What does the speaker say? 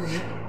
Mm-hmm.